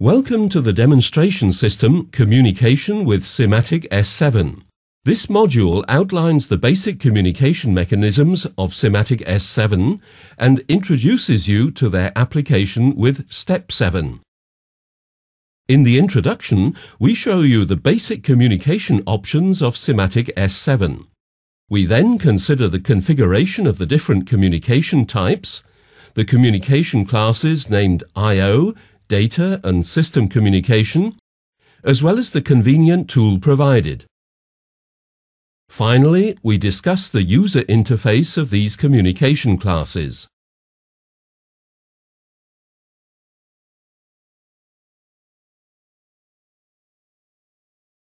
Welcome to the demonstration system Communication with SIMATIC S7. This module outlines the basic communication mechanisms of SIMATIC S7 and introduces you to their application with Step 7. In the introduction, we show you the basic communication options of SIMATIC S7. We then consider the configuration of the different communication types, the communication classes named I.O., data and system communication, as well as the convenient tool provided. Finally, we discuss the user interface of these communication classes.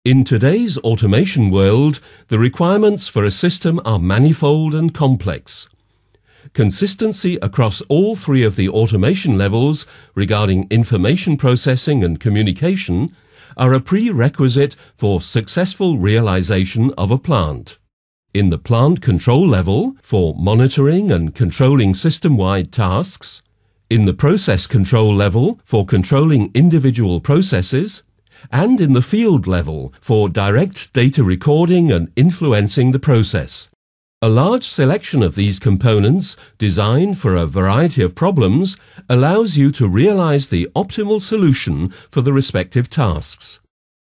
In today's automation world, the requirements for a system are manifold and complex. Consistency across all three of the automation levels regarding information processing and communication are a prerequisite for successful realization of a plant. In the plant control level, for monitoring and controlling system-wide tasks, in the process control level, for controlling individual processes, and in the field level, for direct data recording and influencing the process. A large selection of these components, designed for a variety of problems, allows you to realize the optimal solution for the respective tasks.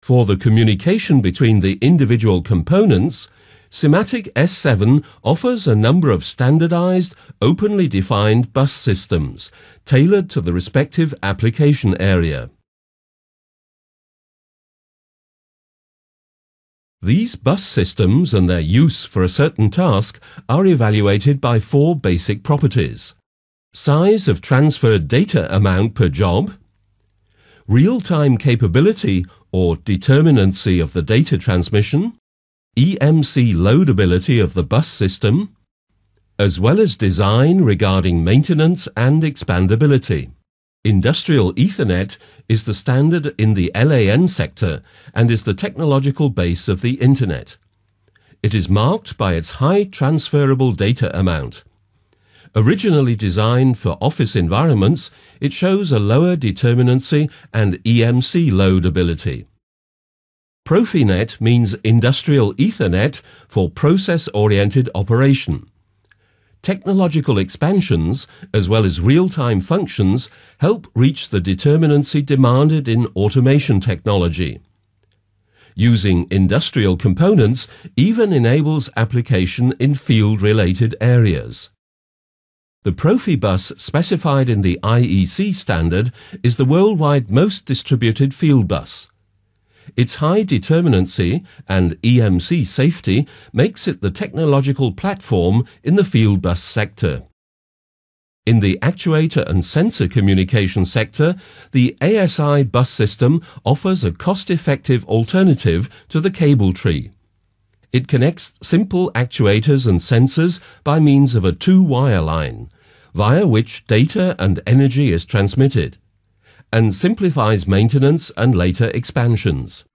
For the communication between the individual components, SIMATIC S7 offers a number of standardized, openly defined bus systems, tailored to the respective application area. These bus systems and their use for a certain task are evaluated by four basic properties. Size of transferred data amount per job, real-time capability or determinancy of the data transmission, EMC loadability of the bus system, as well as design regarding maintenance and expandability. Industrial Ethernet is the standard in the LAN sector and is the technological base of the Internet. It is marked by its high transferable data amount. Originally designed for office environments, it shows a lower determinancy and EMC loadability. Profinet means Industrial Ethernet for process-oriented operation. Technological expansions, as well as real-time functions, help reach the determinancy demanded in automation technology. Using industrial components even enables application in field-related areas. The Profibus specified in the IEC standard is the worldwide most distributed field bus. Its high determinancy and EMC safety makes it the technological platform in the field bus sector. In the actuator and sensor communication sector, the ASI bus system offers a cost-effective alternative to the cable tree. It connects simple actuators and sensors by means of a two-wire line, via which data and energy is transmitted and simplifies maintenance and later expansions.